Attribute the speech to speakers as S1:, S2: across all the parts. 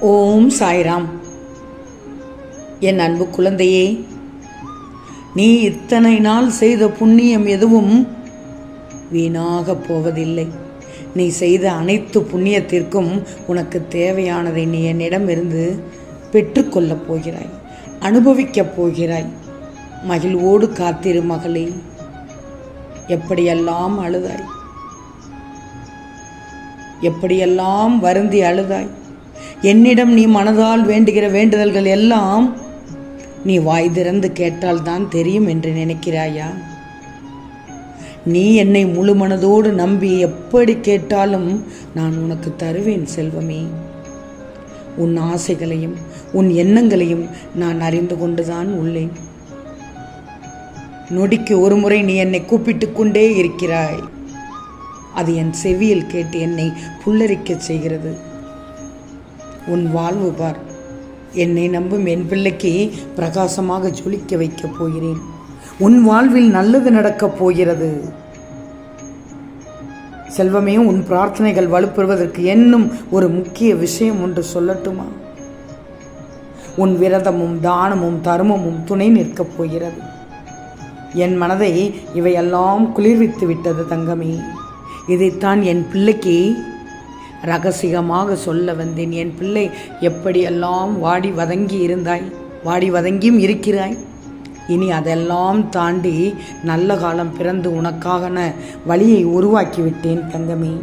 S1: ஓம் சாய்ராம். என் அன்பு குழந்தையே நீ இத்தனை நாள் செய்த புண்ணியம் எதுவும் வீணாகப் போவதில்லை. நீ செய்த அனைத்து புண்ணியத்திற்கும் உனக்கு தேவையானதை நீ என்னிடமிருந்து பெற்றுக்கொள்ளப் போகிறாய் அனுபவிக்கப் போகிறாய். மகிழ்வோடு காத்திரு மகளே. எப்படியெல்லாம் அழுதாய்? எப்படியெல்லாம் வருந்தி அழுதாய்? என்னிடம் நீ மனதால் வேண்டுகிற வேண்டுதல்கள் எல்லாம் நீ வாய் திறந்து கேட்டால்தான் தெரியும் என்று நினைக்கிறாயா? நீ என்னை முழு மனதோடு நம்பி எப்படி கேட்டாலும் நான் உனக்கு தருவேன் செல்வமே. உன் ஆசைகளையும் உன் எண்ணங்களையும் நான் அறிந்து கொண்டுதான் உள்ளேன். நொடிக்கு ஒரு முறை நீ என்னை கூப்பிட்டு கொண்டே இருக்கிறாய். அது என் செவியில் கேட்டு என்னை புல்லரிக்கச் செய்கிறது. உன் வாழ்வு பார். என்னை நம்பும் என் பிள்ளைக்கு பிரகாசமாக ஜொலிக்க வைக்கப் போகிறேன். உன் வாழ்வில் நல்லது நடக்கப் போகிறது. செல்வமே உன் பிரார்த்தனைகள் வலுப்பெறுவதற்கு என்னும் ஒரு முக்கிய விஷயம் ஒன்று சொல்லட்டுமா? உன் விரதமும் தானமும் தர்மமும் துணை நிற்கப் போகிறது. என் மனதை இவையெல்லாம் குளிர்வித்து விட்டது தங்கமே. இதைத்தான் என் பிள்ளைக்கு ரகசியமாக சொல்ல வந்தேன். என் பிள்ளை எப்படியெல்லாம் வாடி வதங்கி இருந்தாய்? வாடி வதங்கியும் இருக்கிறாய். இனி அதெல்லாம் தாண்டி நல்ல காலம் பிறந்து உனக்காகன வழியை உருவாக்கி விட்டேன் தங்கமே.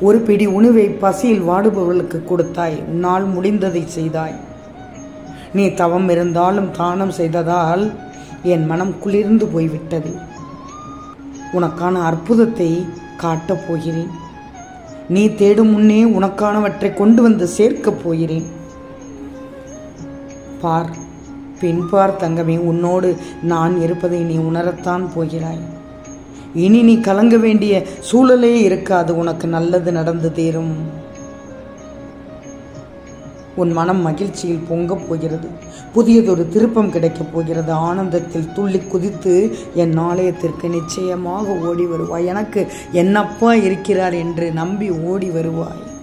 S1: ஒரு பிடி உணவை பசியில் வாடுபவர்களுக்கு கொடுத்தாய். உன்னால் முடிந்ததை செய்தாய். நீ தவம் இருந்தாலும் தானம் செய்ததால் என் மனம் குளிர்ந்து போய்விட்டது. உனக்கான அற்புதத்தை காட்டப் போகிறேன். நீ தேடும் முன்னே உனக்கானவற்றை கொண்டு வந்து சேர்க்கப் போகிறேன். பார் பின்பார் தங்கமே உன்னோடு நான் இருப்பதை நீ உணரத்தான் போகிறாய். இனி நீ கலங்க வேண்டிய சூழலே இருக்காது உனக்கு நல்லது நடந்து தீரும். உன் மனம் மகிழ்ச்சியில் பொங்கப் போகிறது. புதியதொரு திருப்பம் கிடைக்கப் போகிறது. ஆனந்தத்தில் துள்ளி குதித்து என் ஆலயத்திற்கு நிச்சயமாக ஓடி வருவாய். எனக்கு என்னப்பா இருக்கிறார் என்று நம்பி ஓடி வருவாய்.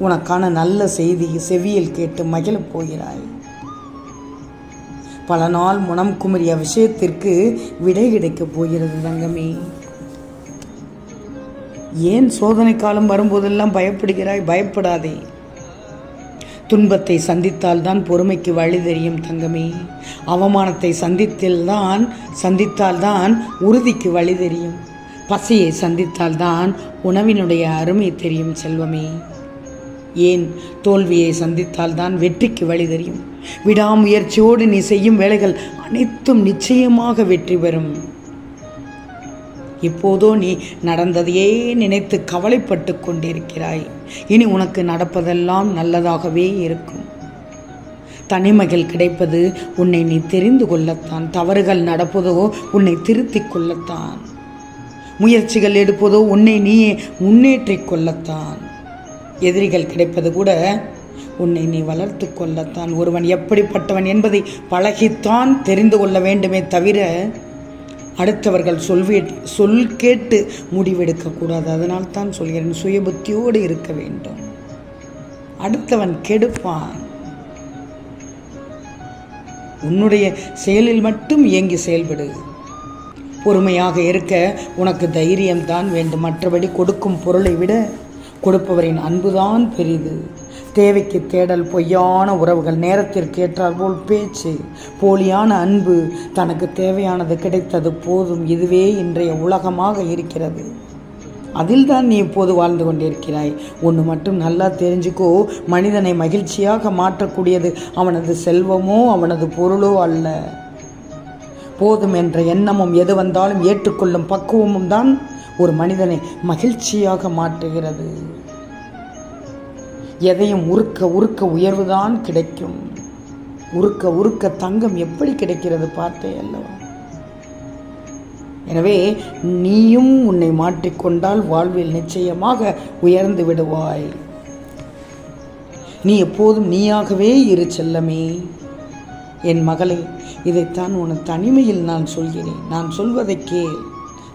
S1: உனக்கான நல்ல செய்தி செவியில் கேட்டு மகிழப் போகிறாய். பல நாள் முனம் குமரிய விஷயத்திற்கு விடை கிடைக்கப் போகிறது தங்கமே. ஏன் சோதனை காலம் வரும்போதெல்லாம் பயப்படுகிறாய்? பயப்படாதே. துன்பத்தை சந்தித்தால்தான் பொறுமைக்கு வழி தெரியும் தங்கமே. அவமானத்தை சந்தித்தில்தான் சந்தித்தால்தான் உறுதிக்கு வழி தெரியும். பசியை சந்தித்தால்தான் உணவினுடைய அருமை தெரியும் செல்வமே. ஏன் தோல்வியை சந்தித்தால்தான் வெற்றிக்கு வழி தெரியும்? விடாமுயற்சியோடு நீ செய்யும் வேலைகள் அனைத்தும் நிச்சயமாக வெற்றி பெறும். இப்போதோ நீ நடந்ததையே நினைத்து கவலைப்பட்டு கொண்டிருக்கிறாய். இனி உனக்கு நடப்பதெல்லாம் நல்லதாகவே இருக்கும். தனிமகள் கிடைப்பது உன்னை நீ தெரிந்து கொள்ளத்தான். தவறுகள் நடப்பதோ உன்னை திருத்திக் கொள்ளத்தான். முயற்சிகள் எடுப்பதோ உன்னை நீயே முன்னேற்றிக் கொள்ளத்தான். எதிரிகள் கிடைப்பது கூட உன்னை நீ வளர்த்து கொள்ளத்தான். ஒருவன் எப்படிப்பட்டவன் என்பதை பழகித்தான் தெரிந்து கொள்ள வேண்டுமே தவிர அடுத்தவர்கள் சொல்வே சொல் கேட்டு முடிவெடுக்கக்கூடாது அதனால் தான் சொல்கிறேன் சுயபுத்தியோடு இருக்க வேண்டும். அடுத்தவன் கெடுப்பான். உன்னுடைய செயலில் மட்டும் இயங்கி செயல்படு. பொறுமையாக இருக்க உனக்கு தைரியம்தான் வேண்டும். மற்றபடி கொடுக்கும் பொருளை விட கொடுப்பவரின் அன்புதான் பெரிது. தேவைக்கு தேடல் பொய்யான உறவுகள் நேரத்திற்கு ஏற்றாற்போல் பேச்சு போலியான அன்பு தனக்கு தேவையானது கிடைத்தது போதும் இதுவே இன்றைய உலகமாக இருக்கிறது. அதில்தான் நீ இப்போது வாழ்ந்து கொண்டிருக்கிறாய். ஒன்று மட்டும் நல்லா தெரிஞ்சுக்கோ மனிதனை மகிழ்ச்சியாக மாற்றக்கூடியது அவனது செல்வமோ அவனது பொருளோ அல்ல. போதும் என்ற எண்ணமும் எது வந்தாலும் ஏற்றுக்கொள்ளும் பக்குவமும் தான் ஒரு மனிதனை மகிழ்ச்சியாக மாற்றுகிறது. எதையும் உருக்க உருக்க உயர்வுதான் கிடைக்கும். உருக்க உருக்க தங்கம் எப்படி கிடைக்கிறது பார்த்தே அல்லவா? எனவே நீயும் உன்னை மாற்றிக்கொண்டால் வாழ்வில் நிச்சயமாக உயர்ந்து விடுவாய். நீ எப்போதும் நீயாகவே இரு செல்லமே. என் மகளே இதைத்தான் உன் தனிமையில் நான் சொல்கிறேன். நான் சொல்வதை கேள்.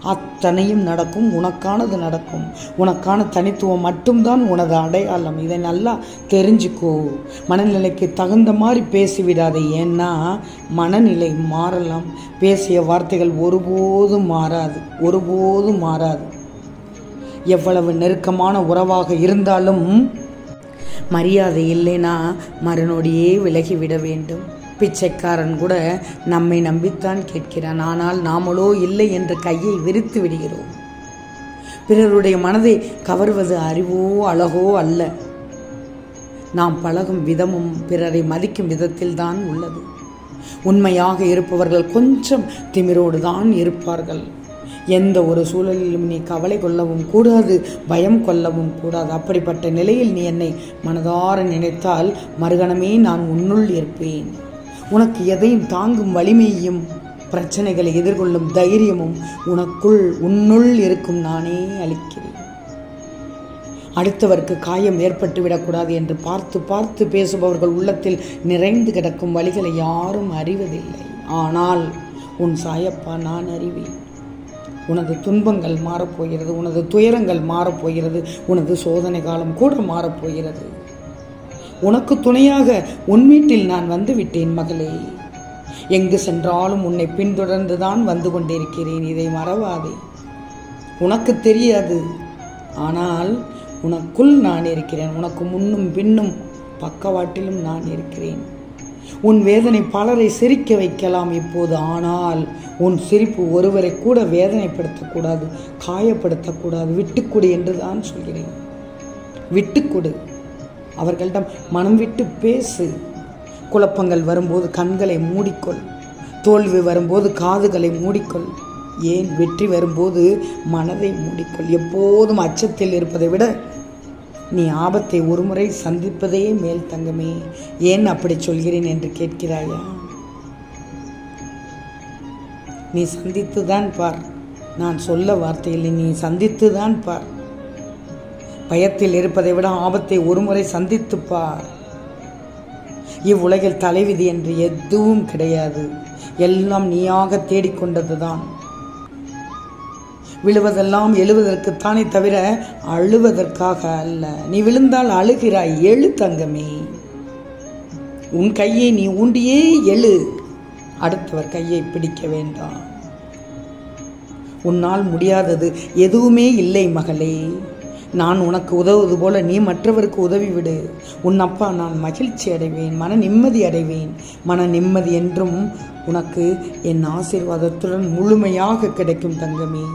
S1: அத்தனையும் நடக்கும் உனக்கானது நடக்கும். உனக்கான தனித்துவம் மட்டும்தான் உனது அடையாளம். இதை நல்லா தெரிஞ்சுக்கோ. மனநிலைக்கு தகுந்த மாதிரி பேசிவிடாது. ஏன்னா மனநிலை மாறலாம். பேசிய வார்த்தைகள் ஒருபோதும் மாறாது. ஒருபோதும் மாறாது. எவ்வளவு நெருக்கமான உறவாக இருந்தாலும் மரியாதை இல்லைன்னா மறுநொடியே விலகிவிட வேண்டும். பிச்சைக்காரன் கூட நம்மை நம்பித்தான் கேட்கிறான். ஆனால் நாமளோ இல்லை என்று கையை விரித்து விடுகிறோம். பிறருடைய மனதை கவர்வது அறிவோ அழகோ அல்ல. நாம் பழகும் விதமும் பிறரை மதிக்கும் விதத்தில்தான் உள்ளது. உண்மையாக இருப்பவர்கள் கொஞ்சம் திமிரோடு தான் இருப்பார்கள். எந்த ஒரு சூழலிலும் நீ கவலை கொள்ளவும் கூடாது பயம் கொள்ளவும் கூடாது. அப்படிப்பட்ட நிலையில் நீ என்னை மனதார நினைத்தால் மறுகணமே நான் உன்னுள் இருப்பேன். உனக்கு எதையும் தாங்கும் வலிமையும் பிரச்சனைகளை எதிர்கொள்ளும் தைரியமும் உனக்குள் உன்னுள் இருக்கும் நானே அளிக்கிறேன். அடுத்தவருக்கு காயம் ஏற்பட்டு விடக்கூடாது என்று பார்த்து பார்த்து பேசுபவர்கள் உள்ளத்தில் நிறைந்து கிடக்கும் வழிகளை யாரும் அறிவதில்லை. ஆனால் உன் சாயப்பா நான் அறிவேன். உனது துன்பங்கள் மாறப்போகிறது உனது துயரங்கள் மாறப்போகிறது உனது சோதனை காலம் கூட மாறப்போகிறது. உனக்கு துணையாக உன் வீட்டில் நான் வந்து விட்டேன் மகளே. எங்கு சென்றாலும் உன்னை பின்தொடர்ந்து தான் வந்து கொண்டிருக்கிறேன் இதை மறவாதே. உனக்கு தெரியாது ஆனால் உனக்குள் நான் இருக்கிறேன். உனக்கு முன்னும் பின்னும் பக்கவாட்டிலும் நான் இருக்கிறேன். உன் வேதனை பலரை சிரிக்க வைக்கலாம் இப்போது ஆனால் உன் சிரிப்பு ஒருவரை கூட வேதனைப்படுத்தக்கூடாது காயப்படுத்தக்கூடாது. விட்டுக்கொடு என்று தான் சொல்கிறேன். விட்டுக்கொடு அவர்களிடம் மனம் விட்டு பேசு. குழப்பங்கள் வரும்போது கண்களை மூடிக்கொள். தோல்வி வரும்போது காதுகளை மூடிக்கொள். ஏன் வெற்றி வரும்போது மனதை மூடிக்கொள். எப்போதும் அச்சத்தில் இருப்பதை விட நீ ஆபத்தை ஒருமுறை சந்திப்பதே மேல் தங்கமே. ஏன் அப்படி சொல்கிறேன் என்று கேட்கிறாயா? நீ சந்தித்து தான் பார். நான் சொல்ல வார்த்தையில் நீ சந்தித்து தான் பார். பயத்தில் இருப்பதை விட ஆபத்தை ஒருமுறை சந்தித்துப்பார். இவ்வுலகில் தலைவிதி என்று எதுவும் கிடையாது. எல்லாம் நீயாக தேடிக்கொண்டதுதான். விழுவதெல்லாம் எழுவதற்குத்தானே தவிர அழுவதற்காக அல்ல. நீ விழுந்தால் அழுகிறாய் எழு தங்கமே. உன் கையை நீ ஊண்டியே எழு. அடுத்தவர் கையை பிடிக்க வேண்டாம். உன்னால் முடியாதது எதுவுமே இல்லை மகளே. நான் உனக்கு உதவுவது போல நீ மற்றவருக்கு உதவி விடு. உன் அப்பா நான் மகிழ்ச்சி அடைவேன் மன நிம்மதி அடைவேன். மன நிம்மதி என்றும் உனக்கு என் ஆசீர்வாதத்துடன் முழுமையாக கிடைக்கும் தங்கமே.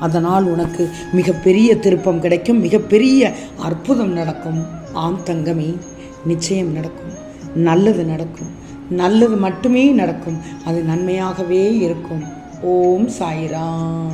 S1: அதனால் உனக்கு மிகப்பெரிய திருப்பம் கிடைக்கும் மிகப்பெரிய அற்புதம் நடக்கும். ஆம் தங்கமே நிச்சயம் நடக்கும். நல்லது நடக்கும். நல்லது மட்டுமே நடக்கும். அது நன்மையாகவே இருக்கும். ஓம் சாய்ராம்.